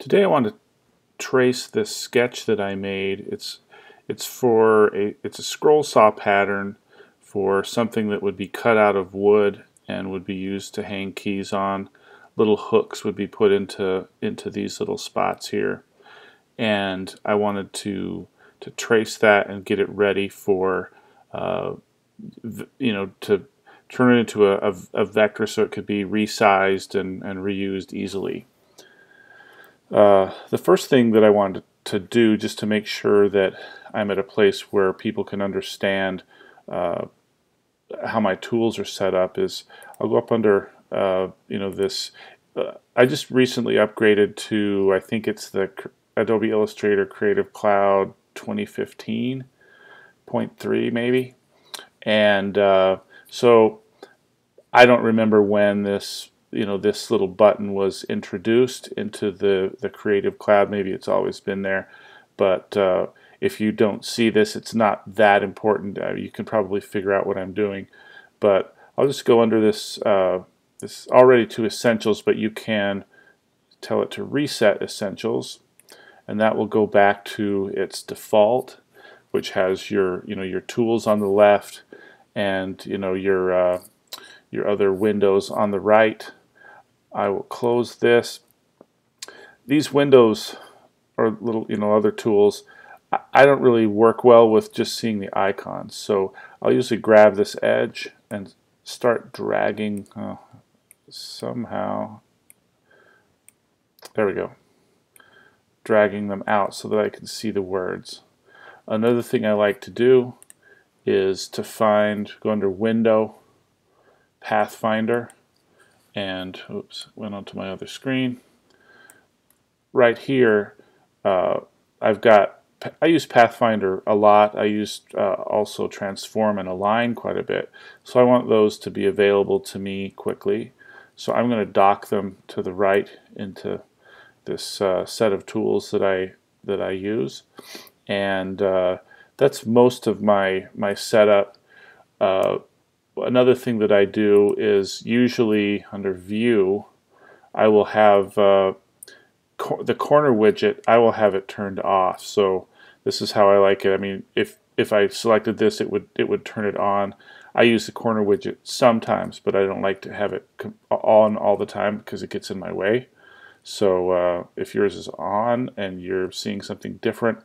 Today I want to trace this sketch that I made. It's it's for a it's a scroll saw pattern for something that would be cut out of wood and would be used to hang keys on. Little hooks would be put into into these little spots here. And I wanted to to trace that and get it ready for uh, you know to turn it into a, a, a, vector so it could be resized and, and reused easily. Uh, the first thing that I wanted to do just to make sure that I'm at a place where people can understand uh, how my tools are set up is I'll go up under uh, you know this uh, I just recently upgraded to I think it's the Adobe Illustrator Creative Cloud 2015.3 maybe. And uh, so I don't remember when this you know this little button was introduced into the the creative cloud. Maybe it's always been there but uh, if you don't see this it's not that important. Uh, you can probably figure out what I'm doing but I'll just go under this uh, this already to essentials but you can tell it to reset essentials and that will go back to its default which has your you know your tools on the left and you know your uh, your other windows on the right I will close this. These windows or little, you know, other tools, I don't really work well with just seeing the icons. So I'll usually grab this edge and start dragging oh, somehow. There we go. Dragging them out so that I can see the words. Another thing I like to do is to find, go under Window, Pathfinder, and oops, went onto my other screen. Right here, uh, I've got I use Pathfinder a lot. I use uh, also Transform and Align quite a bit. So I want those to be available to me quickly. So I'm going to dock them to the right into this uh, set of tools that I that I use, and uh, that's most of my my setup. Uh, another thing that I do is usually under view I will have uh, the corner widget I will have it turned off. So this is how I like it. I mean if if I selected this it would it would turn it on. I use the corner widget sometimes but I don't like to have it on all the time because it gets in my way. So uh, if yours is on and you're seeing something different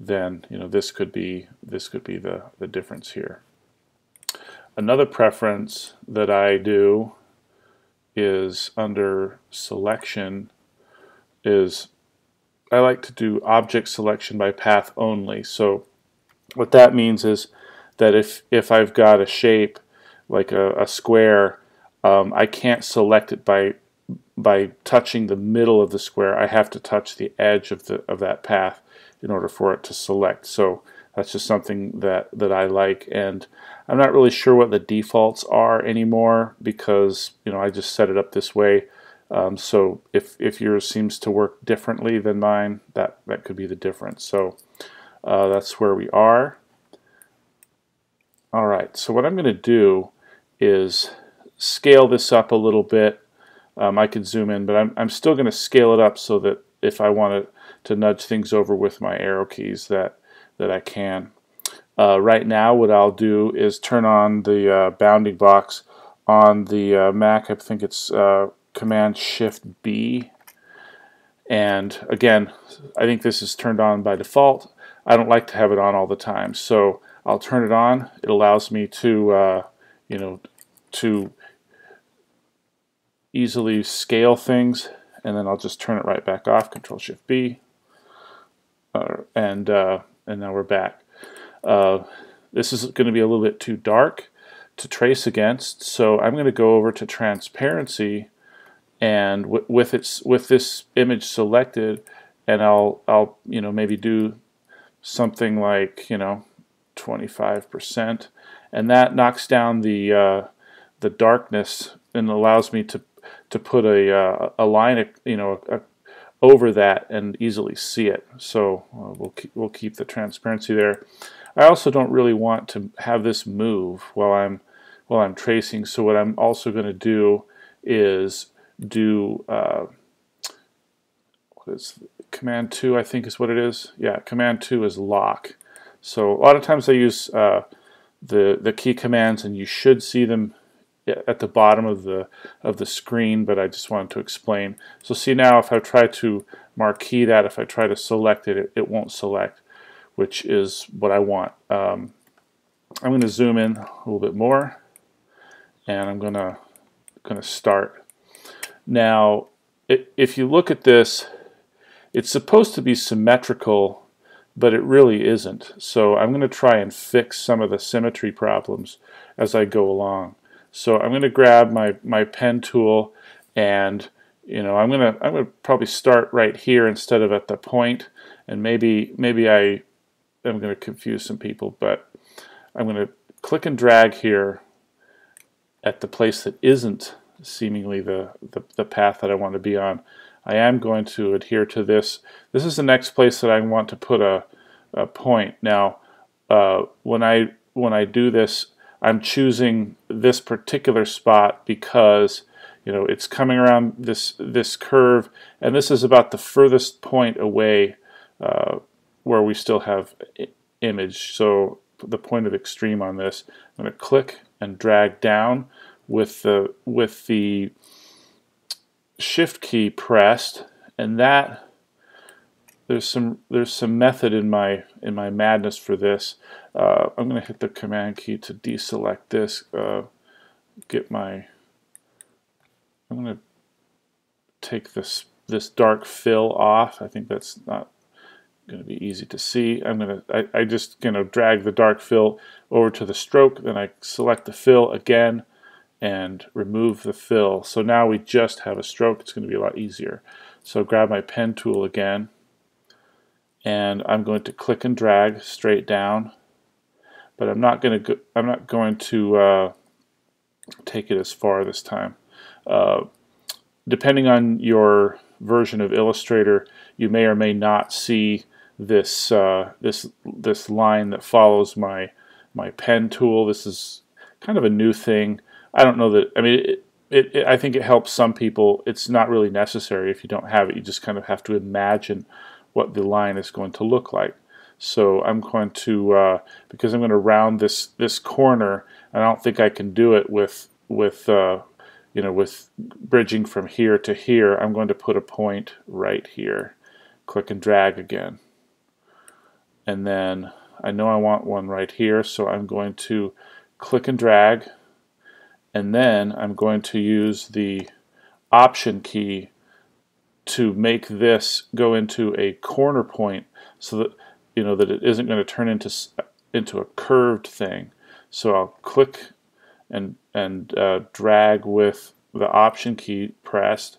then you know this could be this could be the the difference here Another preference that I do is under selection is I like to do object selection by path only. So what that means is that if, if I've got a shape like a, a square, um, I can't select it by by touching the middle of the square. I have to touch the edge of the of that path in order for it to select. So that's just something that, that I like and I'm not really sure what the defaults are anymore because you know I just set it up this way. Um, so if, if yours seems to work differently than mine that, that could be the difference. So uh, that's where we are. Alright so what I'm going to do is scale this up a little bit. Um, I could zoom in but I'm, I'm still going to scale it up so that if I wanted to nudge things over with my arrow keys that that I can. Uh, right now what I'll do is turn on the uh, bounding box on the uh, Mac. I think it's uh, Command Shift B. And again, I think this is turned on by default. I don't like to have it on all the time. So I'll turn it on. It allows me to, uh, you know, to easily scale things. And then I'll just turn it right back off, Control Shift B. Uh, and and now we're back. Uh, this is going to be a little bit too dark to trace against, so I'm going to go over to transparency and with its with this image selected, and I'll I'll you know maybe do something like you know 25%, and that knocks down the uh, the darkness and allows me to to put a uh, a line you know a, over that and easily see it. So uh, we'll, keep, we'll keep the transparency there. I also don't really want to have this move while I'm while I'm tracing. So what I'm also going to do is do uh, what is command 2 I think is what it is yeah command 2 is lock so a lot of times I use uh, the the key commands and you should see them at the bottom of the of the screen but I just wanted to explain. So see now if I try to marquee that if I try to select it it, it won't select which is what I want. Um, I'm going to zoom in a little bit more and I'm gonna gonna start. Now if you look at this it's supposed to be symmetrical but it really isn't. So I'm going to try and fix some of the symmetry problems as I go along so I'm going to grab my, my pen tool and you know I'm going to I'm going to probably start right here instead of at the point and maybe maybe I am going to confuse some people but I'm going to click and drag here at the place that isn't seemingly the, the, the path that I want to be on. I am going to adhere to this. This is the next place that I want to put a, a point. Now, uh, when I when I do this, I'm choosing this particular spot because you know it's coming around this this curve and this is about the furthest point away uh, where we still have image. So the point of extreme on this I'm going to click and drag down with the with the shift key pressed and that there's some there's some method in my in my madness for this. Uh, I'm going to hit the command key to deselect this. Uh, get my. I'm going to take this this dark fill off. I think that's not going to be easy to see. I'm going to I, I just you know drag the dark fill over to the stroke. Then I select the fill again and remove the fill. So now we just have a stroke. It's going to be a lot easier. So grab my pen tool again and I'm going to click and drag straight down but I'm not going to I'm not going to uh, take it as far this time. Uh, depending on your version of Illustrator you may or may not see this uh, this this line that follows my my pen tool. This is kind of a new thing. I don't know that I mean it, it, it, I think it helps some people. It's not really necessary if you don't have it. You just kind of have to imagine what the line is going to look like. So I'm going to, uh, because I'm going to round this this corner, I don't think I can do it with with uh, you know with bridging from here to here. I'm going to put a point right here. Click and drag again, and then I know I want one right here, so I'm going to click and drag, and then I'm going to use the Option key to make this go into a corner point so that you know that it isn't going to turn into into a curved thing. So I'll click and and uh, drag with the option key pressed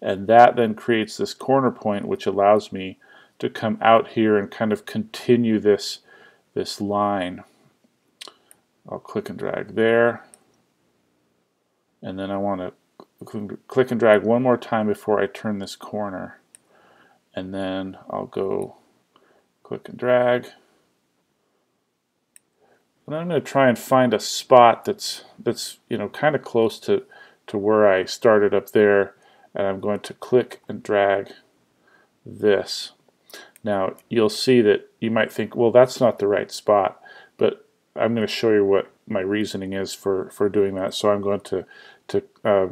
and that then creates this corner point which allows me to come out here and kind of continue this this line. I'll click and drag there and then I want to click and drag one more time before I turn this corner. And then I'll go click and drag. And I'm going to try and find a spot that's that's you know kind of close to to where I started up there. And I'm going to click and drag this. Now you'll see that you might think well that's not the right spot. But I'm going to show you what my reasoning is for for doing that. So I'm going to to uh,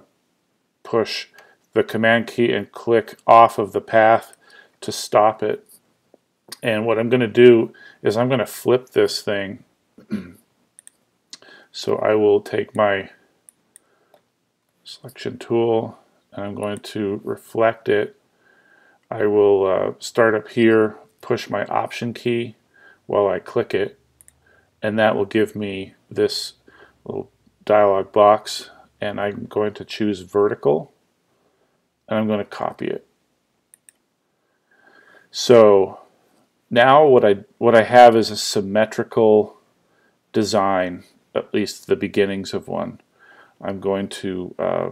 push the command key and click off of the path to stop it. And what I'm going to do is I'm going to flip this thing. so I will take my selection tool and I'm going to reflect it. I will uh, start up here, push my option key while I click it, and that will give me this little dialog box and I'm going to choose vertical and I'm going to copy it. So now what I what I have is a symmetrical design, at least the beginnings of one. I'm going to uh,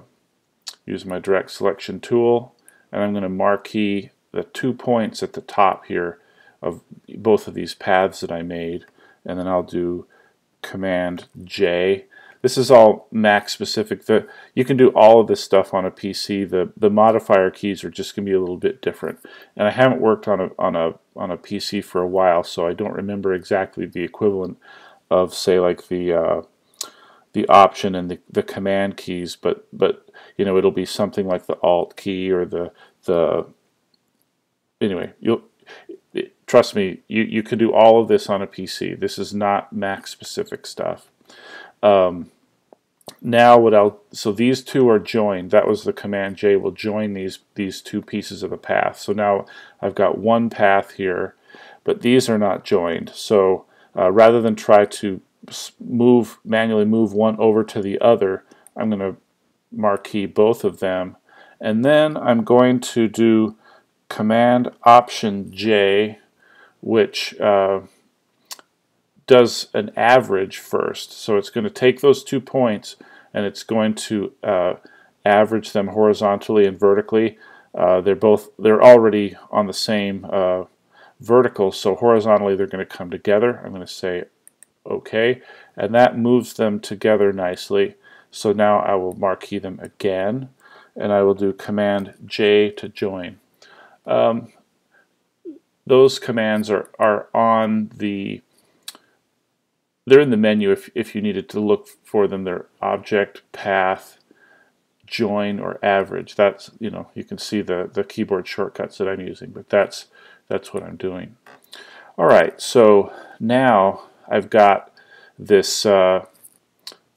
use my direct selection tool and I'm going to marquee the two points at the top here of both of these paths that I made and then I'll do command J this is all Mac specific. The, you can do all of this stuff on a PC. The the modifier keys are just going to be a little bit different. And I haven't worked on a on a on a PC for a while, so I don't remember exactly the equivalent of say like the uh, the option and the, the command keys. But but you know it'll be something like the Alt key or the the anyway you'll trust me you you can do all of this on a PC. This is not Mac specific stuff. Um, now what I'll so these two are joined. That was the command J will join these these two pieces of the path. So now I've got one path here but these are not joined. So uh, rather than try to move manually move one over to the other I'm going to marquee both of them. And then I'm going to do command option J which uh, does an average first. So it's going to take those two points and it's going to uh, average them horizontally and vertically. Uh, they're both they're already on the same uh, vertical, so horizontally they're going to come together. I'm going to say OK, and that moves them together nicely. So now I will marquee them again, and I will do Command J to join. Um, those commands are, are on the they're in the menu if, if you needed to look for them. They're object, path, join, or average. That's, you know, you can see the, the keyboard shortcuts that I'm using, but that's, that's what I'm doing. All right, so now I've got this, uh,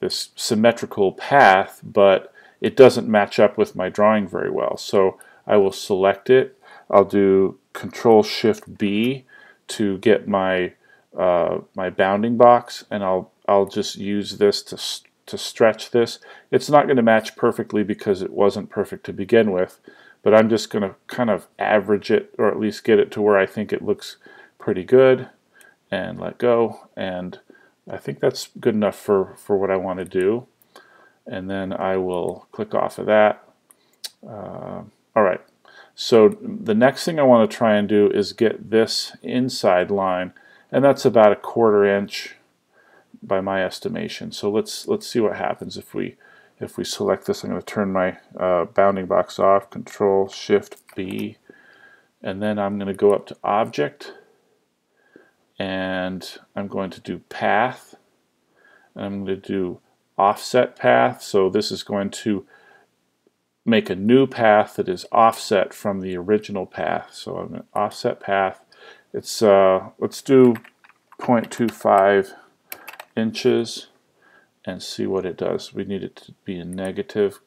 this symmetrical path, but it doesn't match up with my drawing very well. So I will select it. I'll do Control Shift B to get my uh, my bounding box and I'll I'll just use this to to stretch this. It's not going to match perfectly because it wasn't perfect to begin with, but I'm just going to kind of average it or at least get it to where I think it looks pretty good and let go and I think that's good enough for, for what I want to do and then I will click off of that. Uh, all right, so the next thing I want to try and do is get this inside line and that's about a quarter inch by my estimation. So let's let's see what happens if we if we select this. I'm going to turn my uh, bounding box off, Control Shift B, and then I'm going to go up to Object, and I'm going to do Path, and I'm going to do Offset Path. So this is going to make a new path that is offset from the original path. So I'm going to offset path it's uh, let's do 0.25 inches and see what it does. We need it to be a negative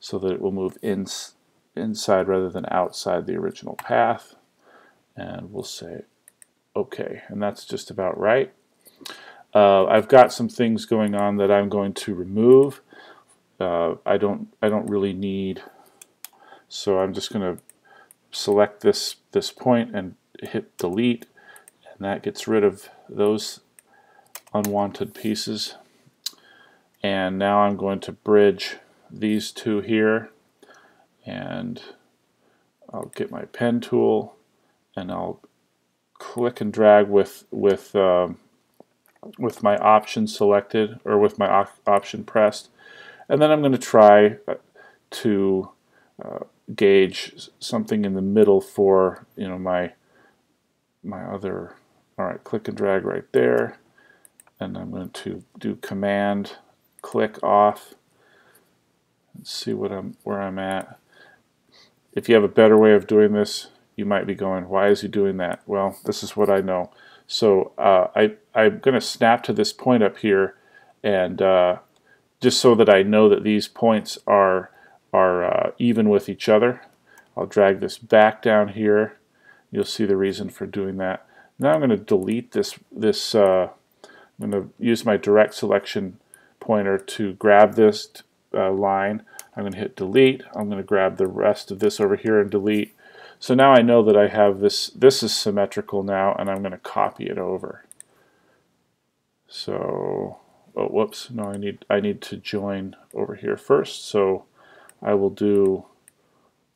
so that it will move in, inside rather than outside the original path. And we'll say OK. And that's just about right. Uh, I've got some things going on that I'm going to remove. Uh, I don't I don't really need so I'm just going to select this this point and hit delete and that gets rid of those unwanted pieces. And now I'm going to bridge these two here and I'll get my pen tool and I'll click and drag with with um, with my option selected or with my op option pressed. And then I'm going to try uh, to uh, gauge something in the middle for you know my my other, all right, click and drag right there. And I'm going to do command, click off, and see what I'm, where I'm at. If you have a better way of doing this, you might be going, why is he doing that? Well, this is what I know. So uh, I, I'm going to snap to this point up here and uh, just so that I know that these points are, are uh, even with each other. I'll drag this back down here You'll see the reason for doing that. Now I'm going to delete this, this uh, I'm going to use my direct selection pointer to grab this uh, line. I'm going to hit delete. I'm going to grab the rest of this over here and delete. So now I know that I have this, this is symmetrical now and I'm going to copy it over. So, oh whoops, no I need, I need to join over here first. So I will do,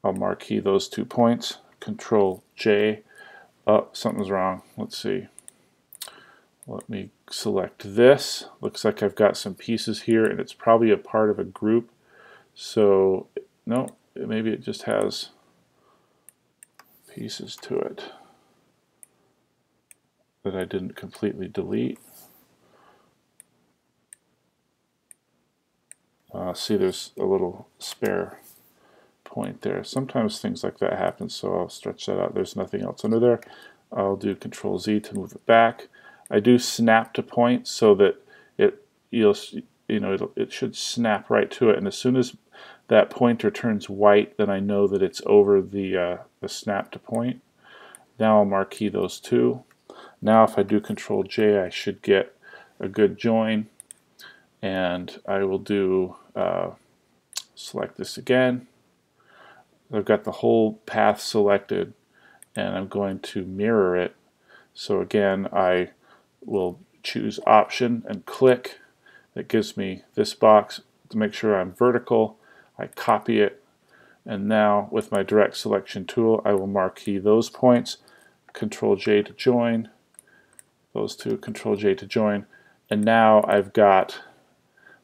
I'll marquee those two points. Control J. Oh, something's wrong. Let's see. let me select this. Looks like I've got some pieces here and it's probably a part of a group. So, no, maybe it just has pieces to it that I didn't completely delete. Uh, see there's a little spare point there. Sometimes things like that happen, so I'll stretch that out. There's nothing else under there. I'll do Control Z to move it back. I do snap to point so that it you'll you know it should snap right to it, and as soon as that pointer turns white, then I know that it's over the uh, the snap to point. Now I'll marquee those two. Now if I do Control J, I should get a good join, and I will do uh, select this again. I've got the whole path selected and I'm going to mirror it. So again, I will choose option and click. That gives me this box to make sure I'm vertical. I copy it and now with my direct selection tool I will marquee those points. Control J to join. Those two, Control J to join. And now I've got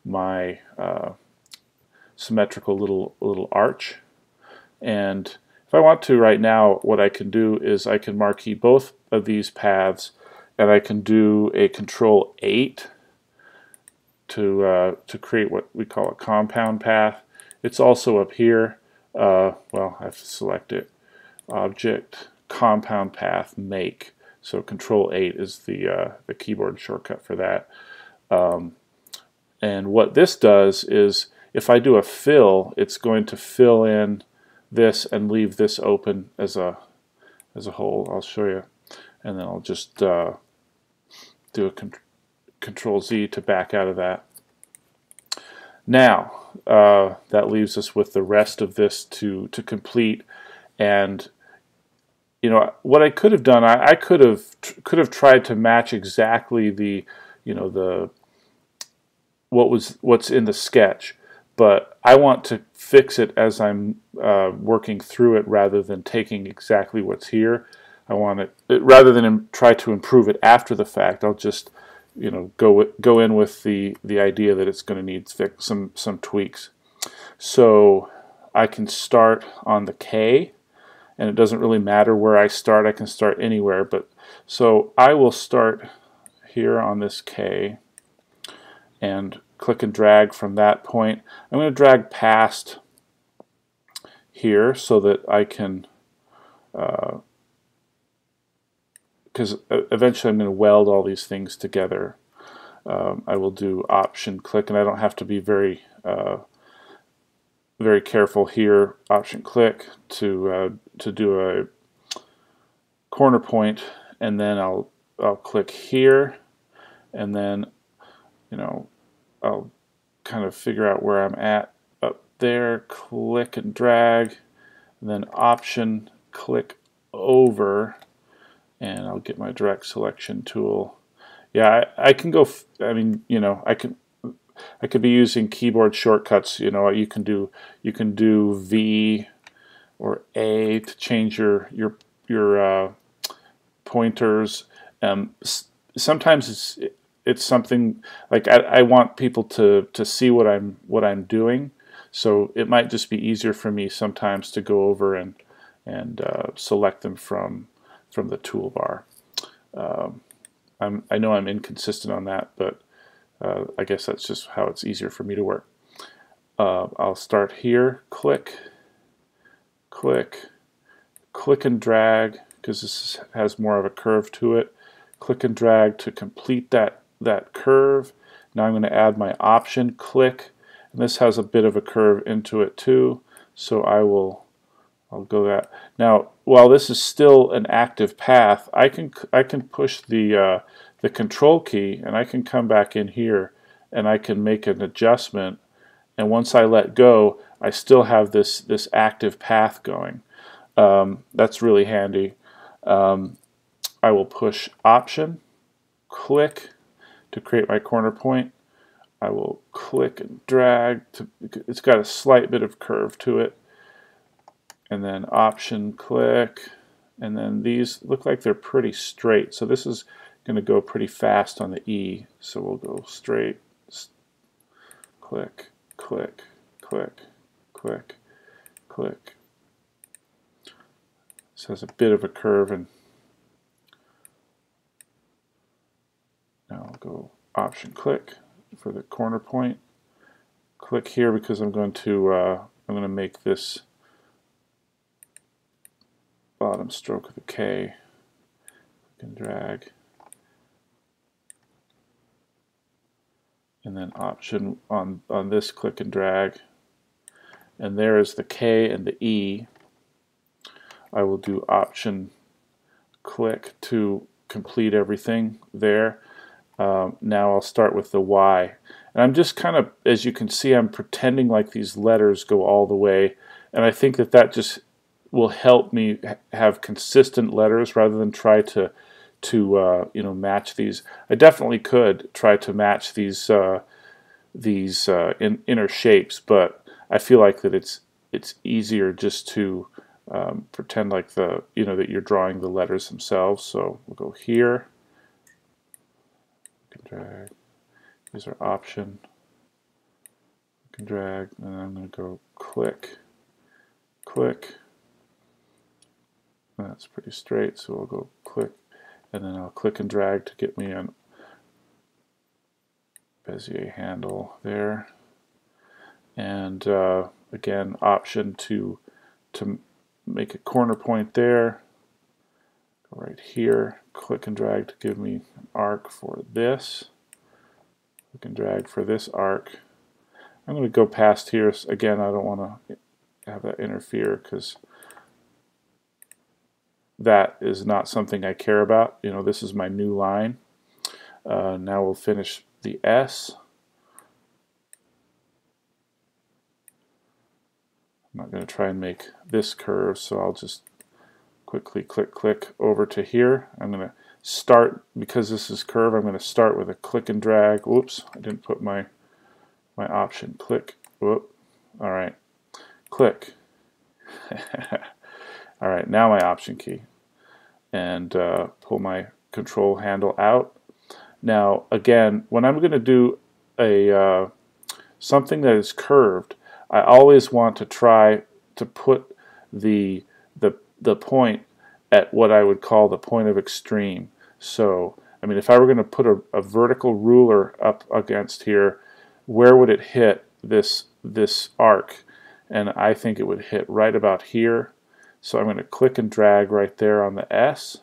my uh, symmetrical little little arch. And if I want to right now, what I can do is I can marquee both of these paths and I can do a control 8 to, uh, to create what we call a compound path. It's also up here. Uh, well, I have to select it. Object, compound path, make. So control 8 is the, uh, the keyboard shortcut for that. Um, and what this does is if I do a fill, it's going to fill in this and leave this open as a as a whole. I'll show you, and then I'll just uh, do a con Control Z to back out of that. Now uh, that leaves us with the rest of this to to complete, and you know what I could have done. I, I could have could have tried to match exactly the you know the what was what's in the sketch but I want to fix it as I'm uh, working through it rather than taking exactly what's here. I want it, it rather than try to improve it after the fact. I'll just you know go go in with the the idea that it's going to need fix, some some tweaks. So I can start on the K, and it doesn't really matter where I start. I can start anywhere, but so I will start here on this K, and click and drag from that point. I'm going to drag past here so that I can, because uh, eventually I'm going to weld all these things together. Um, I will do option click and I don't have to be very uh, very careful here option click to uh, to do a corner point and then I'll I'll click here and then you know I'll kind of figure out where I'm at up there, click and drag, and then option, click over, and I'll get my direct selection tool. Yeah, I, I can go, I mean, you know, I can, I could be using keyboard shortcuts, you know, you can do, you can do V or A to change your, your, your uh, pointers. Um, sometimes it's, it's something like I, I want people to to see what I'm what I'm doing. So it might just be easier for me sometimes to go over and and uh, select them from from the toolbar. Um, I'm, I know I'm inconsistent on that, but uh, I guess that's just how it's easier for me to work. Uh, I'll start here, click, click, click and drag because this has more of a curve to it. Click and drag to complete that that curve. Now I'm going to add my option, click, and this has a bit of a curve into it too, so I will I'll go that. Now, while this is still an active path, I can I can push the uh, the control key and I can come back in here and I can make an adjustment and once I let go I still have this this active path going. Um, that's really handy. Um, I will push option, click, to create my corner point. I will click and drag to it's got a slight bit of curve to it and then option click and then these look like they're pretty straight so this is going to go pretty fast on the E, so we'll go straight, click, click, click, click, click. So has a bit of a curve and now I'll go option click for the corner point. Click here because I'm going to uh, I'm going to make this bottom stroke of the K. Click and drag. And then option on, on this click and drag. And there is the K and the E. I will do option click to complete everything there. Um, now I'll start with the Y. And I'm just kind of, as you can see, I'm pretending like these letters go all the way. And I think that that just will help me have consistent letters rather than try to to uh, you know match these. I definitely could try to match these uh, these uh, in, inner shapes, but I feel like that it's it's easier just to um, pretend like the you know that you're drawing the letters themselves. So we'll go here, drag. These are option. can drag, and I'm going to go click, click. That's pretty straight, so I'll go click, and then I'll click and drag to get me an Bezier handle there. And uh, again, option to to make a corner point there. Right here, click and drag to give me an arc for this. Click and drag for this arc. I'm going to go past here. Again, I don't want to have that interfere because that is not something I care about. You know, this is my new line. Uh, now we'll finish the S. I'm not going to try and make this curve, so I'll just quickly click, click over to here. I'm going to start, because this is curve, I'm going to start with a click and drag. Whoops, I didn't put my, my option. Click, whoop, all right, click. All right, now my option key. And uh, pull my control handle out. Now, again, when I'm going to do a uh, something that is curved, I always want to try to put the, the, the point at what I would call the point of extreme. So, I mean, if I were going to put a, a vertical ruler up against here, where would it hit this, this arc? And I think it would hit right about here so I'm going to click and drag right there on the S.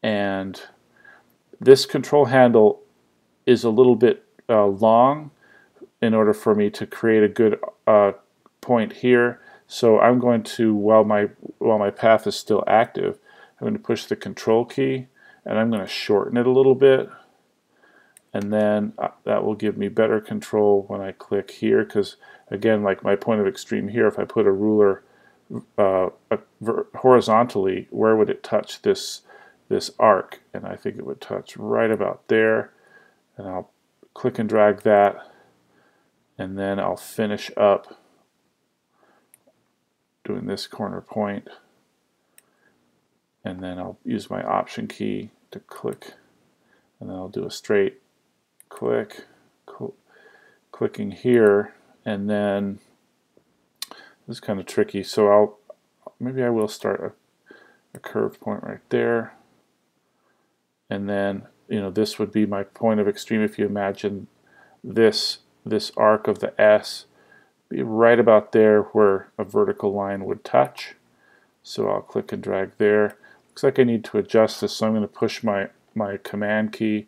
And this control handle is a little bit uh, long in order for me to create a good uh, point here. So I'm going to, while my, while my path is still active, I'm going to push the control key and I'm going to shorten it a little bit and then uh, that will give me better control when I click here because again like my point of extreme here if I put a ruler uh, horizontally, where would it touch this this arc? And I think it would touch right about there. And I'll click and drag that, and then I'll finish up doing this corner point. And then I'll use my option key to click, and then I'll do a straight click, cl clicking here, and then this is kind of tricky, so I'll maybe I will start a, a curved point right there. And then, you know, this would be my point of extreme if you imagine this this arc of the S be right about there where a vertical line would touch. So I'll click and drag there. Looks like I need to adjust this, so I'm going to push my, my command key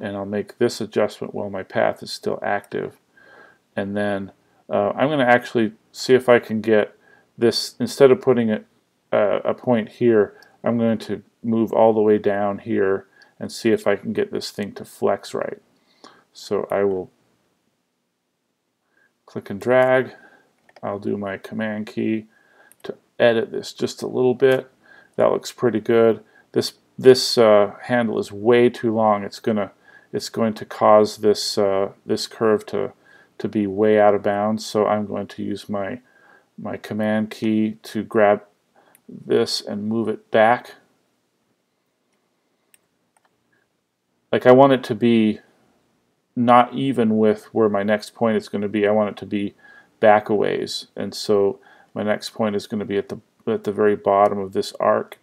and I'll make this adjustment while my path is still active. And then uh, I'm going to actually see if I can get this, instead of putting a, uh, a point here, I'm going to move all the way down here and see if I can get this thing to flex right. So I will click and drag. I'll do my command key to edit this just a little bit. That looks pretty good. This this uh, handle is way too long. It's gonna it's going to cause this uh, this curve to to be way out of bounds. So I'm going to use my, my command key to grab this and move it back. like I want it to be not even with where my next point is going to be. I want it to be back a ways. And so my next point is going to be at the at the very bottom of this arc.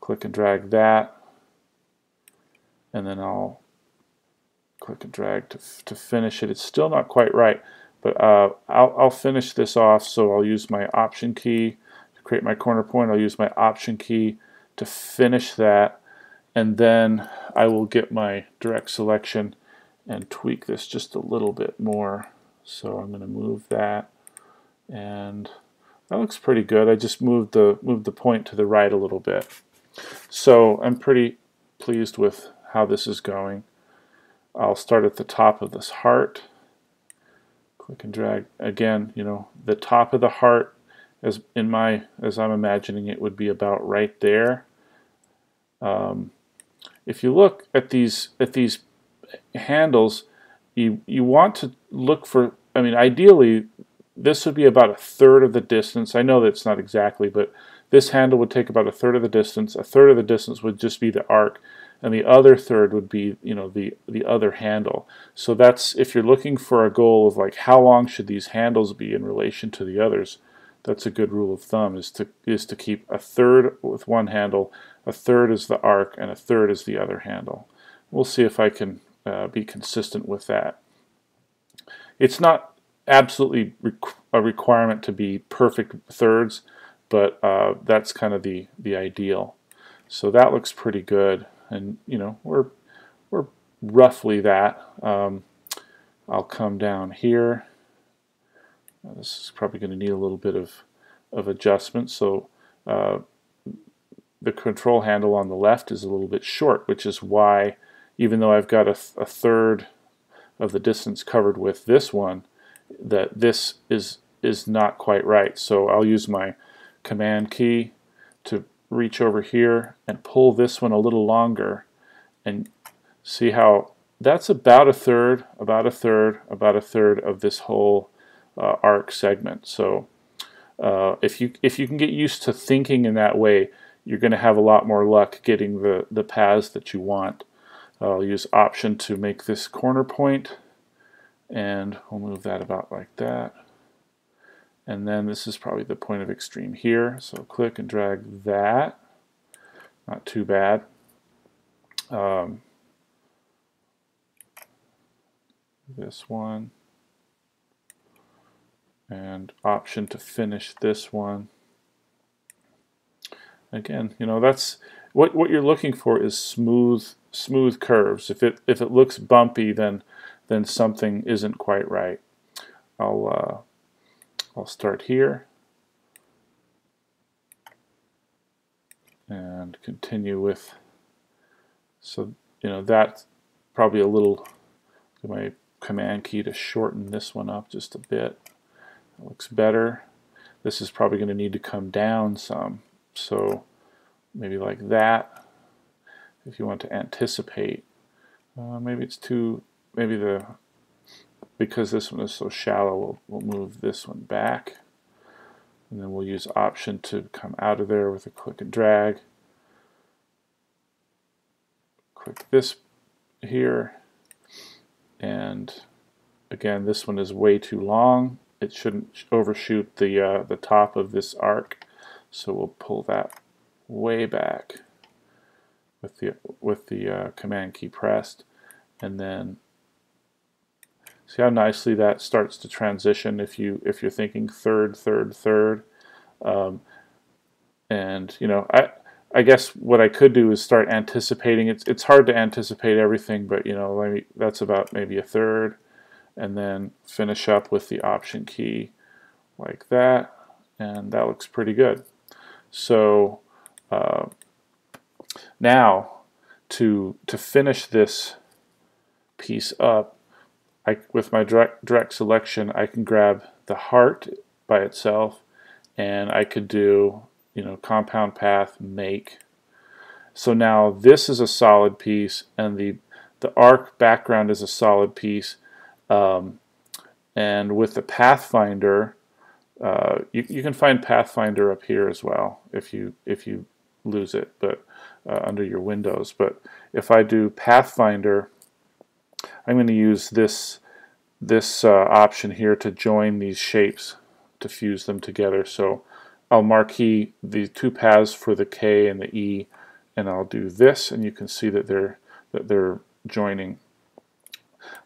Click and drag that. And then I'll click and drag to, to finish it. It's still not quite right, but uh, I'll, I'll finish this off. So I'll use my option key to create my corner point. I'll use my option key to finish that. And then I will get my direct selection and tweak this just a little bit more. So I'm going to move that and that looks pretty good. I just moved the moved the point to the right a little bit. So I'm pretty pleased with how this is going. I'll start at the top of this heart. Click and drag again, you know, the top of the heart as in my as I'm imagining it would be about right there. Um, if you look at these at these handles, you you want to look for. I mean, ideally, this would be about a third of the distance. I know that's not exactly, but this handle would take about a third of the distance. A third of the distance would just be the arc, and the other third would be, you know, the the other handle. So that's if you're looking for a goal of like how long should these handles be in relation to the others. That's a good rule of thumb is to is to keep a third with one handle, a third is the arc, and a third is the other handle. We'll see if I can uh, be consistent with that. It's not absolutely requ a requirement to be perfect thirds, but uh, that's kind of the, the ideal. So that looks pretty good, and you know we're we're roughly that. Um, I'll come down here. This is probably going to need a little bit of of adjustment. So uh, the control handle on the left is a little bit short, which is why even though I've got a, th a third of the distance covered with this one, that this is is not quite right. So I'll use my command key to reach over here and pull this one a little longer and see how that's about a third, about a third, about a third of this whole uh, arc segment. So uh, if you if you can get used to thinking in that way, you're going to have a lot more luck getting the the paths that you want. I'll use option to make this corner point and we'll move that about like that. And then this is probably the point of extreme here. So click and drag that. Not too bad. Um, this one. And option to finish this one. Again, you know, that's what what you're looking for is smooth smooth curves. If it if it looks bumpy, then then something isn't quite right. I'll uh, I'll start here and continue with. So you know that's probably a little. My command key to shorten this one up just a bit. It looks better. This is probably going to need to come down some. So maybe like that if you want to anticipate. Uh, maybe it's too, maybe the, because this one is so shallow, we'll, we'll move this one back. And then we'll use option to come out of there with a click and drag. Click this here. And again, this one is way too long. It shouldn't overshoot the, uh, the top of this arc. So we'll pull that way back with the with the uh, command key pressed. And then see how nicely that starts to transition if you if you're thinking third third third. Um, and you know I I guess what I could do is start anticipating. It's it's hard to anticipate everything but you know maybe that's about maybe a third. And then finish up with the option key like that and that looks pretty good. So uh, now, to, to finish this piece up, I, with my direct, direct selection, I can grab the heart by itself, and I could do, you know, compound path, make. So now this is a solid piece, and the, the arc background is a solid piece. Um, and with the Pathfinder, uh, you, you can find Pathfinder up here as well if you if you lose it. But uh, under your windows. But if I do Pathfinder, I'm going to use this this uh, option here to join these shapes to fuse them together. So I'll marquee the two paths for the K and the E and I'll do this and you can see that they're that they're joining.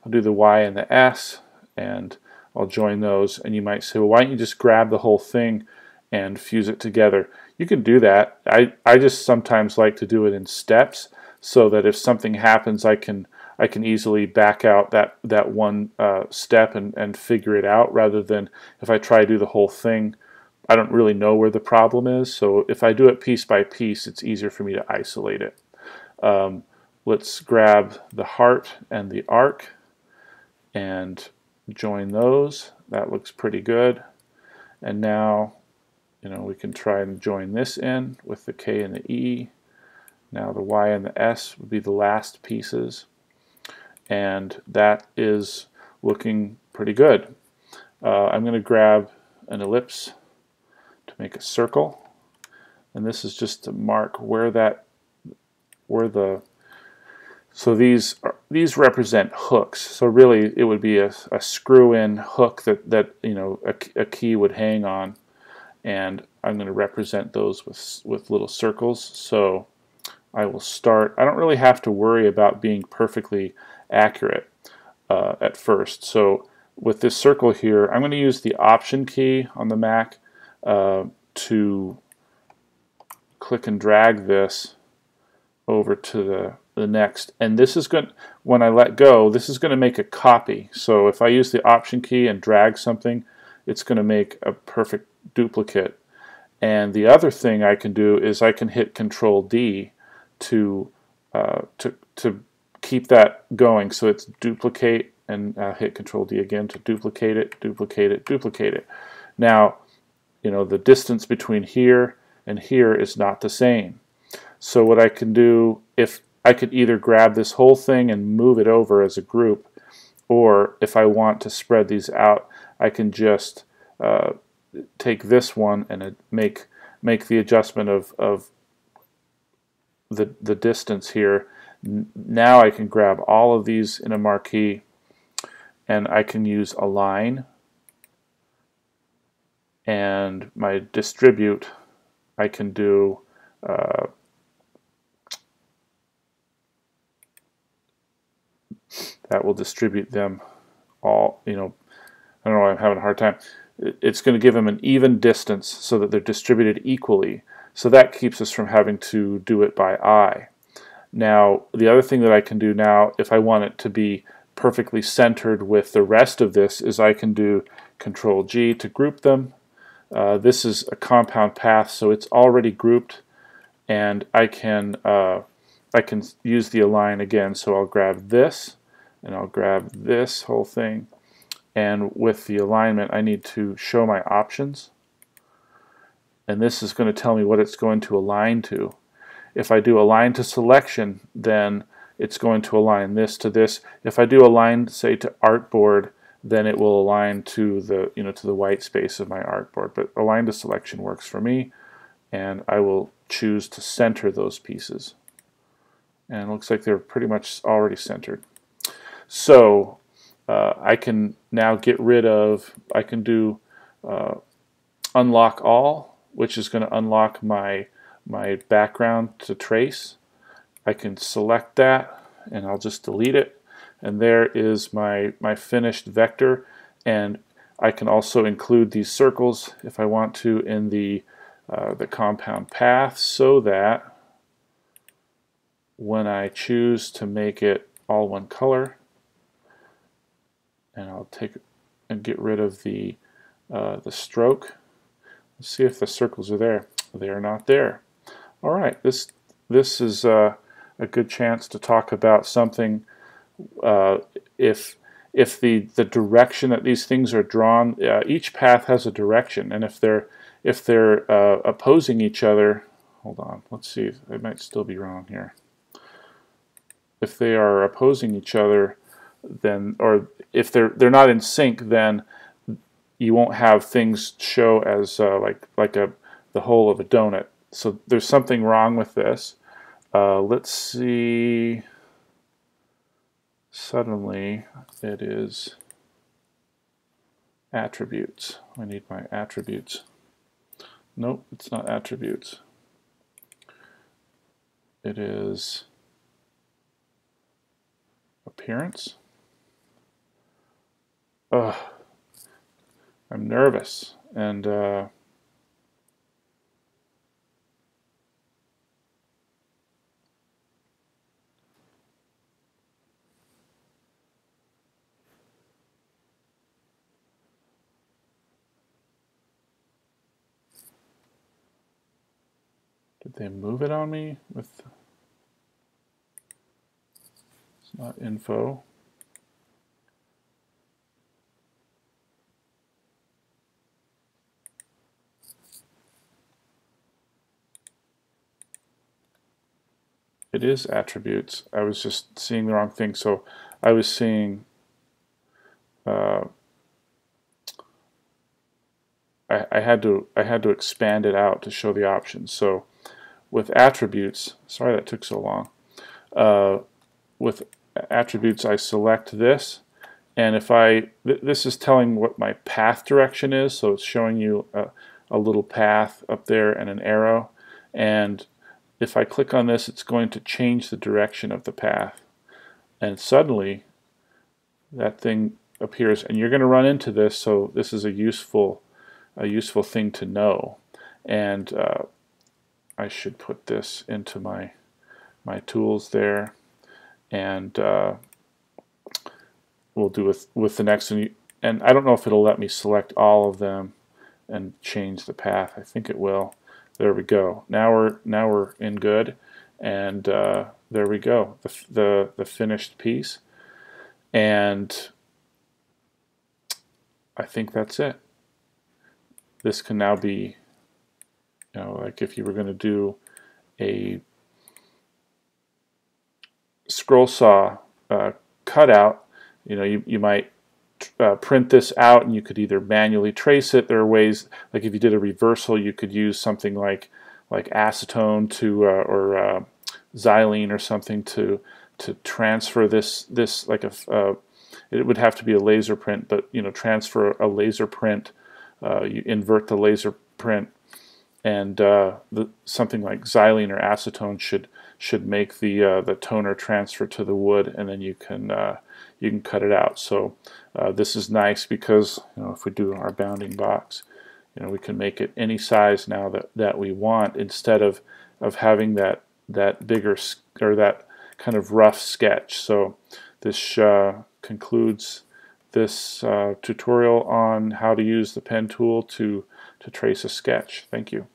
I'll do the Y and the S and I'll join those and you might say well why don't you just grab the whole thing and fuse it together. You can do that. I, I just sometimes like to do it in steps so that if something happens I can I can easily back out that that one uh, step and, and figure it out rather than if I try to do the whole thing I don't really know where the problem is so if I do it piece by piece it's easier for me to isolate it. Um, let's grab the heart and the arc and join those that looks pretty good and now you know we can try and join this in with the K and the E. Now the Y and the S would be the last pieces and that is looking pretty good. Uh, I'm going to grab an ellipse to make a circle and this is just to mark where that where the so these are, these represent hooks. So really it would be a, a screw in hook that that you know a, a key would hang on and I'm going to represent those with with little circles so I will start I don't really have to worry about being perfectly accurate uh, at first. So with this circle here, I'm going to use the Option key on the Mac uh, to click and drag this over to the, the next. And this is going when I let go, this is going to make a copy. So if I use the Option key and drag something, it's going to make a perfect duplicate. And the other thing I can do is I can hit Control D to uh, to to keep that going. So it's duplicate and I'll hit Control D again to duplicate it, duplicate it, duplicate it. Now, you know, the distance between here and here is not the same. So what I can do, if I could either grab this whole thing and move it over as a group, or if I want to spread these out, I can just uh, take this one and make make the adjustment of, of the, the distance here. Now I can grab all of these in a marquee and I can use align and my distribute I can do uh, that will distribute them all you know I don't know I'm having a hard time it's going to give them an even distance so that they're distributed equally so that keeps us from having to do it by eye now, the other thing that I can do now, if I want it to be perfectly centered with the rest of this, is I can do Control G to group them. Uh, this is a compound path, so it's already grouped, and I can uh, I can use the align again. So I'll grab this, and I'll grab this whole thing, and with the alignment, I need to show my options, and this is going to tell me what it's going to align to. If I do align to selection, then it's going to align this to this. If I do align, say, to artboard, then it will align to the you know to the white space of my artboard. But align to selection works for me, and I will choose to center those pieces. And it looks like they're pretty much already centered. So uh, I can now get rid of, I can do uh, unlock all, which is going to unlock my my background to trace. I can select that and I'll just delete it and there is my my finished vector and I can also include these circles if I want to in the uh, the compound path so that when I choose to make it all one color and I'll take and get rid of the uh, the stroke let's see if the circles are there they are not there all right, this this is uh, a good chance to talk about something. Uh, if if the the direction that these things are drawn, uh, each path has a direction, and if they're if they're uh, opposing each other, hold on, let's see, I might still be wrong here. If they are opposing each other, then or if they're they're not in sync, then you won't have things show as uh, like like a the hole of a donut so there's something wrong with this. Uh, let's see. Suddenly, it is attributes. I need my attributes. Nope, it's not attributes. It is appearance. Ugh, I'm nervous and uh, Did they move it on me with it's not info. It is attributes. I was just seeing the wrong thing. So I was seeing uh, I, I had to I had to expand it out to show the options. So with attributes, sorry that took so long. Uh, with attributes, I select this, and if I, th this is telling what my path direction is, so it's showing you a, a little path up there and an arrow, and if I click on this, it's going to change the direction of the path, and suddenly that thing appears, and you're going to run into this, so this is a useful, a useful thing to know, and uh, I should put this into my my tools there. And uh, we'll do with with the next one. And I don't know if it'll let me select all of them and change the path. I think it will there we go. Now we're now we're in good. And uh, there we go. The, the the finished piece. And I think that's it. This can now be you know, like if you were going to do a scroll saw uh, cutout, you know, you, you might uh, print this out and you could either manually trace it. There are ways, like if you did a reversal, you could use something like like acetone to uh, or uh, xylene or something to to transfer this this like a uh, it would have to be a laser print, but you know transfer a laser print. Uh, you invert the laser print and the, something like xylene or acetone should should make the the toner transfer to the wood, and then you can you can cut it out. So uh, this is nice because you know if we do our bounding box, you know we can make it any size now that that we want instead of of having that that bigger or that kind of rough sketch. So this uh, concludes this uh, tutorial on how to use the pen tool to to trace a sketch. Thank you.